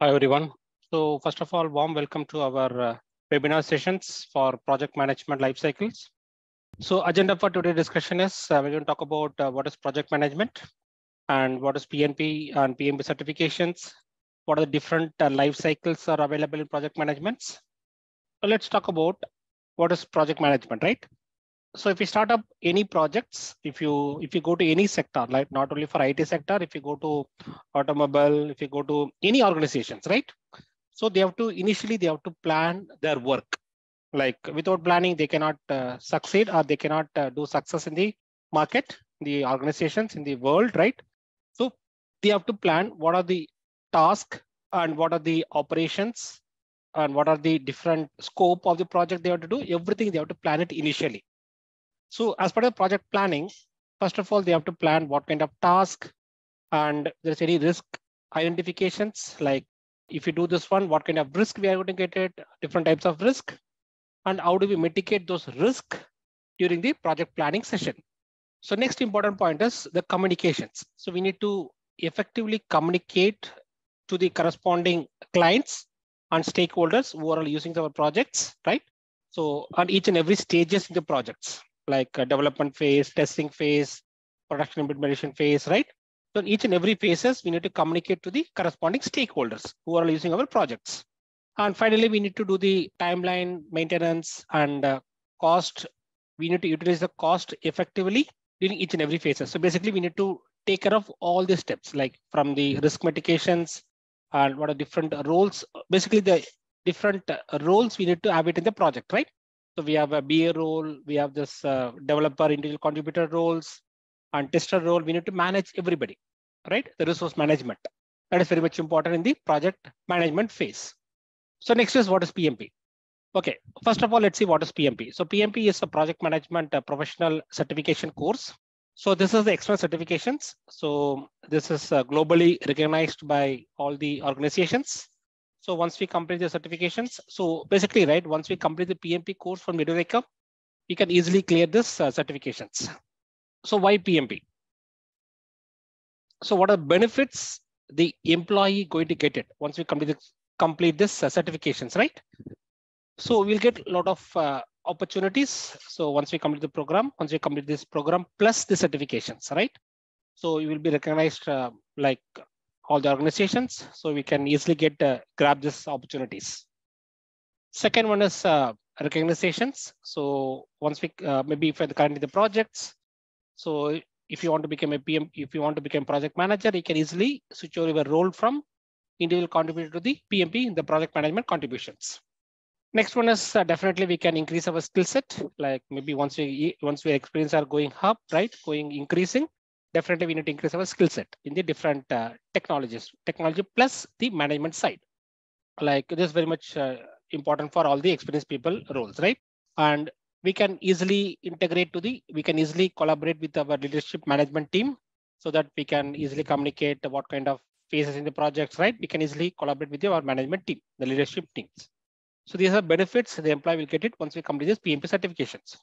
Hi, everyone. So first of all, warm welcome to our uh, webinar sessions for project management life cycles. So agenda for today's discussion is uh, we're going to talk about uh, what is project management and what is PMP and PMP certifications. What are the different uh, life cycles are available in project managements. So let's talk about what is project management, right? So if you start up any projects, if you if you go to any sector, like not only for IT sector, if you go to automobile, if you go to any organizations, right? So they have to initially they have to plan their work. Like without planning, they cannot uh, succeed or they cannot uh, do success in the market, the organizations in the world, right? So they have to plan what are the tasks and what are the operations and what are the different scope of the project they have to do. Everything they have to plan it initially. So as part of project planning, first of all, they have to plan what kind of task and there's any risk identifications, like if you do this one, what kind of risk we are going to get it, different types of risk, and how do we mitigate those risks during the project planning session. So next important point is the communications. So we need to effectively communicate to the corresponding clients and stakeholders who are using our projects, right? So on each and every stages in the projects like development phase, testing phase, production implementation phase, right? So in each and every phases, we need to communicate to the corresponding stakeholders who are using our projects. And finally, we need to do the timeline maintenance and uh, cost. We need to utilize the cost effectively during each and every phases. So basically, we need to take care of all the steps, like from the risk mitigations and what are different roles. Basically, the different roles we need to have it in the project, right? So we have a BA role, we have this uh, developer, individual contributor roles, and tester role. We need to manage everybody, right? The resource management. That is very much important in the project management phase. So next is what is PMP? Okay, first of all, let's see what is PMP. So PMP is a project management uh, professional certification course. So this is the external certifications. So this is uh, globally recognized by all the organizations. So once we complete the certifications, so basically, right, once we complete the PMP course from Edureka, we can easily clear this uh, certifications. So why PMP? So what are the benefits the employee going to get it once we complete this, complete this uh, certifications, right? So we'll get a lot of uh, opportunities. So once we complete the program, once we complete this program plus the certifications, right? So you will be recognized uh, like all the organizations, so we can easily get uh, grab these opportunities. Second one is uh, recognitions. So once we uh, maybe for the currently the projects, so if you want to become a PM, if you want to become project manager, you can easily switch over your role from individual contributor to the PMP in the project management contributions. Next one is uh, definitely we can increase our skill set. Like maybe once we once we experience are going up, right, going increasing, definitely we need to increase our skill set in the different uh, technologies, technology plus the management side. Like this is very much uh, important for all the experienced people roles, right? And we can easily integrate to the, we can easily collaborate with our leadership management team so that we can easily communicate what kind of phases in the projects, right? We can easily collaborate with our management team, the leadership teams. So these are benefits the employee will get it once we complete these PMP certifications.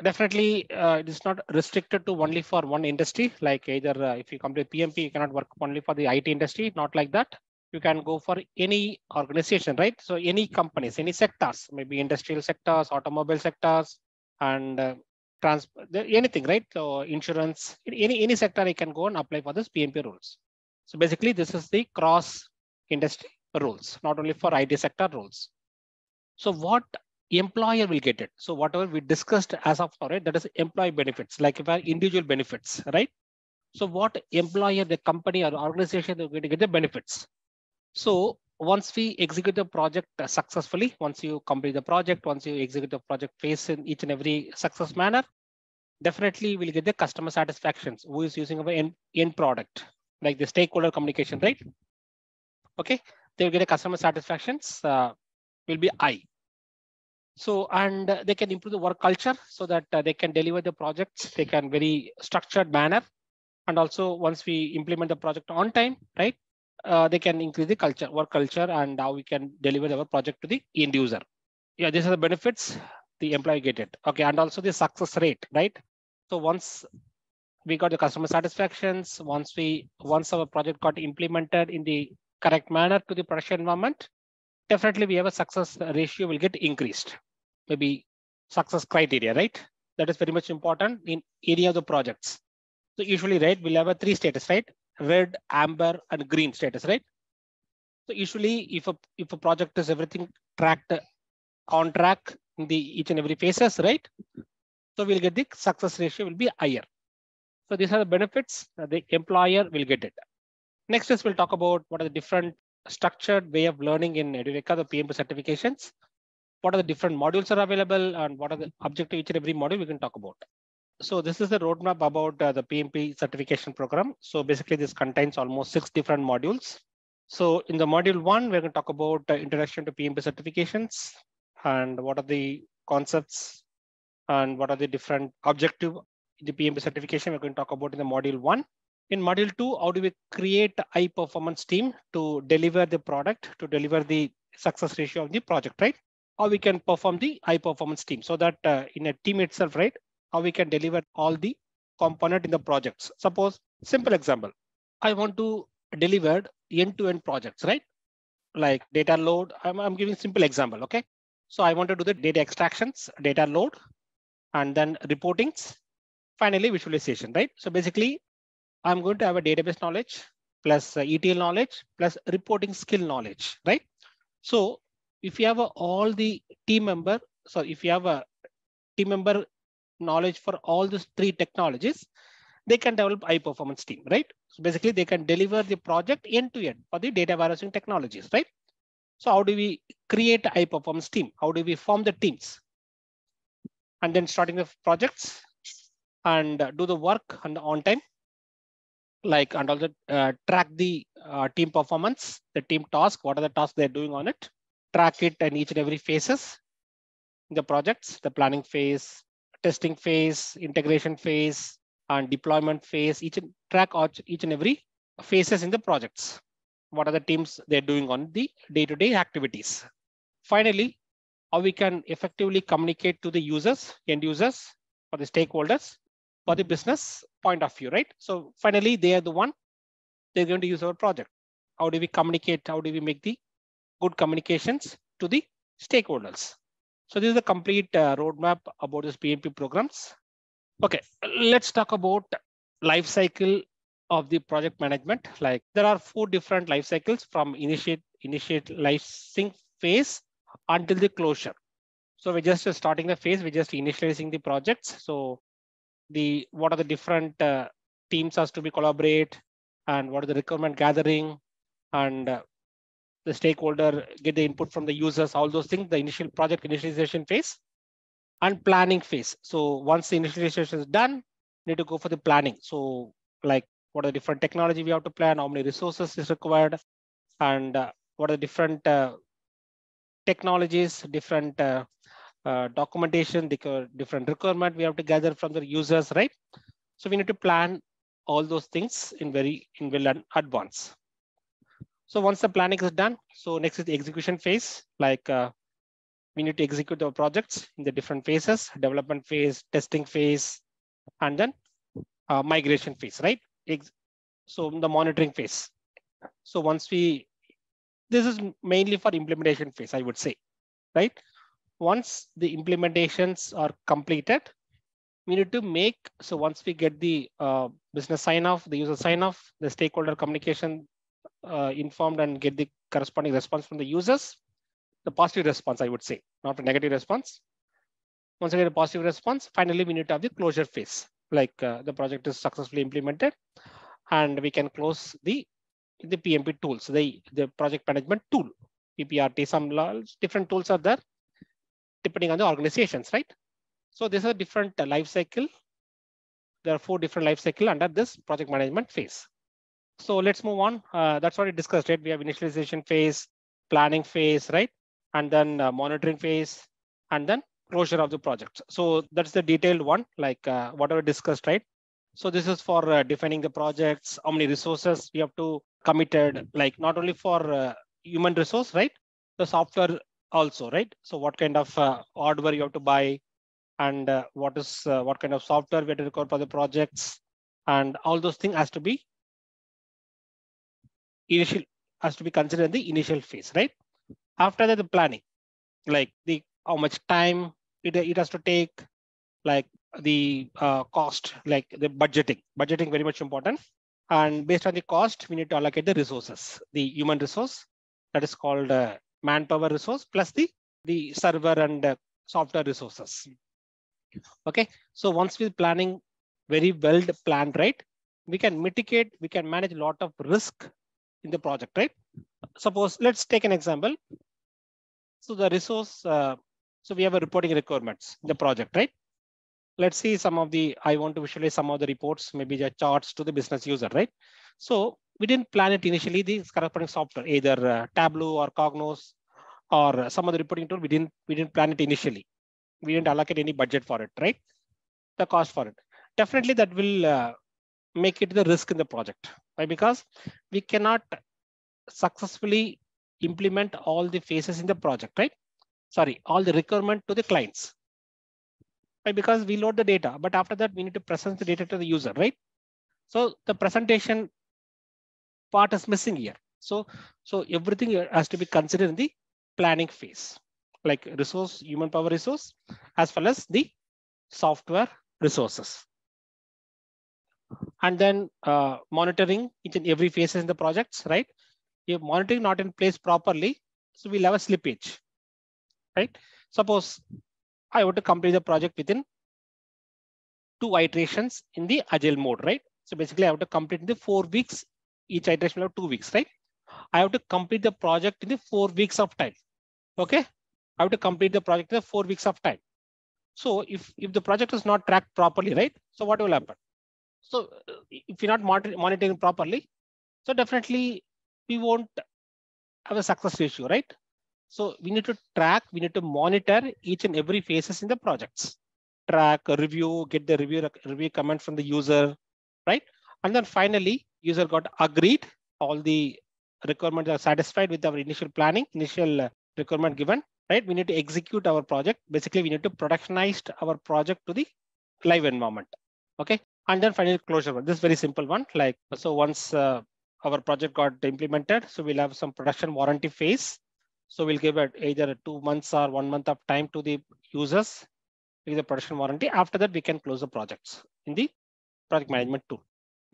Definitely, uh, it is not restricted to only for one industry. Like either uh, if you complete PMP, you cannot work only for the IT industry. Not like that. You can go for any organization, right? So any companies, any sectors, maybe industrial sectors, automobile sectors, and uh, trans anything, right? So insurance, any any sector, you can go and apply for this PMP rules. So basically, this is the cross industry rules, not only for IT sector rules. So what employer will get it. So whatever we discussed as of now, right, that is employee benefits, like if our individual benefits, right? So what employer, the company or organization, they're going to get the benefits. So once we execute the project successfully, once you complete the project, once you execute the project phase in each and every success manner, definitely we'll get the customer satisfactions who is using our end, end product, like the stakeholder communication, right? Okay, they'll get a customer satisfactions uh, will be I. So, and they can improve the work culture so that uh, they can deliver the projects, they can very structured manner. And also once we implement the project on time, right, uh, they can increase the culture, work culture and how we can deliver our project to the end user. Yeah, these are the benefits the employee get it. Okay, and also the success rate, right? So once we got the customer satisfactions, once we once our project got implemented in the correct manner to the production environment, definitely we have a success ratio will get increased. Maybe success criteria, right? That is very much important in any of the projects. So usually, right, we'll have a three status, right? Red, amber, and green status, right? So usually, if a if a project is everything tracked on track in the each and every phases, right? So we'll get the success ratio will be higher. So these are the benefits the employer will get it. Next is we'll talk about what are the different structured way of learning in Edureka, the PMP certifications. What are the different modules are available and what are the objective each and every module we can talk about. So this is the roadmap about uh, the PMP certification program. So basically this contains almost six different modules. So in the module one, we're going to talk about uh, introduction to PMP certifications and what are the concepts and what are the different objective in the PMP certification we're going to talk about in the module one. In module two, how do we create high performance team to deliver the product, to deliver the success ratio of the project, right? How we can perform the high performance team so that uh, in a team itself, right? How we can deliver all the component in the projects. Suppose simple example, I want to deliver end-to-end projects, right? Like data load. I'm, I'm giving simple example, okay? So I want to do the data extractions, data load, and then reportings, finally visualization, right? So basically, I'm going to have a database knowledge plus ETL knowledge plus reporting skill knowledge, right? So if you have all the team member, so if you have a team member knowledge for all these three technologies, they can develop high performance team, right? So basically they can deliver the project end to end for the data warehousing technologies, right? So how do we create a high performance team? How do we form the teams? And then starting the projects and do the work on, on time like and also uh, track the uh, team performance, the team task, what are the tasks they're doing on it, track it and each and every phases in the projects, the planning phase, testing phase, integration phase, and deployment phase, each and track each and every phases in the projects. What are the teams they're doing on the day-to-day -day activities. Finally, how we can effectively communicate to the users, end users, or the stakeholders for the business point of view, right? So finally, they are the one they're going to use our project. How do we communicate? How do we make the good communications to the stakeholders? So this is a complete uh, roadmap about this PMP programs. Okay, let's talk about life cycle of the project management. Like there are four different life cycles from initiate initiate licensing phase until the closure. So we're just starting the phase, we're just initializing the projects. So the what are the different uh, teams has to be collaborate and what are the requirement gathering and uh, the stakeholder get the input from the users all those things the initial project initialization phase and planning phase so once the initialization is done need to go for the planning so like what are the different technology we have to plan how many resources is required and uh, what are the different uh, technologies different uh, uh, documentation, different requirement we have to gather from the users, right? So we need to plan all those things in very in well advance. So once the planning is done, so next is the execution phase. Like uh, we need to execute the projects in the different phases, development phase, testing phase, and then uh, migration phase, right? Ex so the monitoring phase. So once we, this is mainly for implementation phase, I would say, right? once the implementations are completed, we need to make, so once we get the uh, business sign off, the user sign off, the stakeholder communication uh, informed and get the corresponding response from the users, the positive response, I would say, not a negative response. Once I get a positive response, finally, we need to have the closure phase, like uh, the project is successfully implemented and we can close the, the PMP tools, the, the project management tool, PPRT, some different tools are there depending on the organizations, right? So this is a different life cycle. There are four different life cycle under this project management phase. So let's move on. Uh, that's what we discussed, right? We have initialization phase, planning phase, right? And then uh, monitoring phase, and then closure of the project. So that's the detailed one, like uh, whatever discussed, right? So this is for uh, defining the projects, how many resources we have to committed, like not only for uh, human resource, right? The software also, right? So what kind of uh, hardware you have to buy and uh, what is what kind of software we have to require for the projects and all those things has to be initial has to be considered in the initial phase, right? After that, the planning, like the how much time it, it has to take, like the uh, cost, like the budgeting. Budgeting very much important. And based on the cost, we need to allocate the resources, the human resource that is called uh, manpower resource plus the the server and uh, software resources. Okay, so once we're planning very well planned, right, we can mitigate, we can manage a lot of risk in the project, right? Suppose, let's take an example. So the resource, uh, so we have a reporting requirements in the project, right? Let's see some of the, I want to visualize some of the reports, maybe the charts to the business user, right? So we didn't plan it initially, the corresponding software, either uh, Tableau or Cognos or some other reporting tool, we didn't, we didn't plan it initially. We didn't allocate any budget for it, right? The cost for it. Definitely that will uh, make it the risk in the project, right? Because we cannot successfully implement all the phases in the project, right? Sorry, all the requirement to the clients. Right? Because we load the data, but after that we need to present the data to the user, right? So the presentation part is missing here. So, so everything has to be considered in the planning phase, like resource, human power resource, as well as the software resources. And then uh, monitoring each and every phase in the projects, right? If monitoring not in place properly, so we'll have a slippage, right? Suppose I want to complete the project within two iterations in the agile mode, right? So basically I have to complete in the four weeks, each iteration have two weeks, right? I have to complete the project in the four weeks of time. Okay. I have to complete the project in the four weeks of time. So if, if the project is not tracked properly, right? So what will happen? So if you're not monitoring properly, so definitely we won't have a success ratio, right? So we need to track, we need to monitor each and every phases in the projects. Track, review, get the review review comment from the user, right? And then finally, user got agreed, all the requirements are satisfied with our initial planning, initial uh, requirement given, right? We need to execute our project. Basically, we need to productionize our project to the live environment. Okay. And then finally closure one. This is very simple one. Like, so once uh, our project got implemented, so we'll have some production warranty phase. So we'll give it either two months or one month of time to the users with the production warranty. After that, we can close the projects in the project management tool.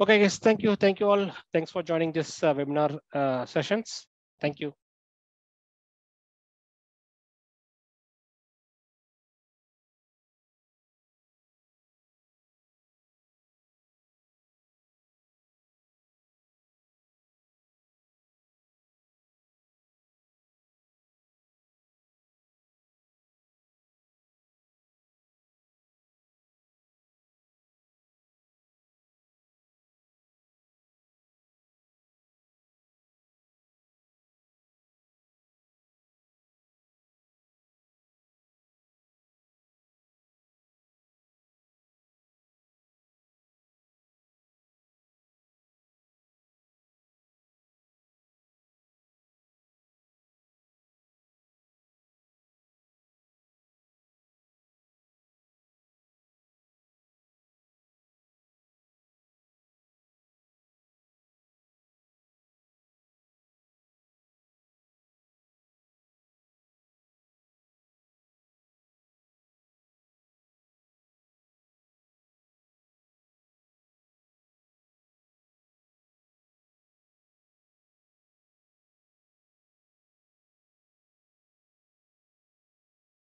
Okay, guys, thank you. Thank you all. Thanks for joining this uh, webinar uh, sessions. Thank you.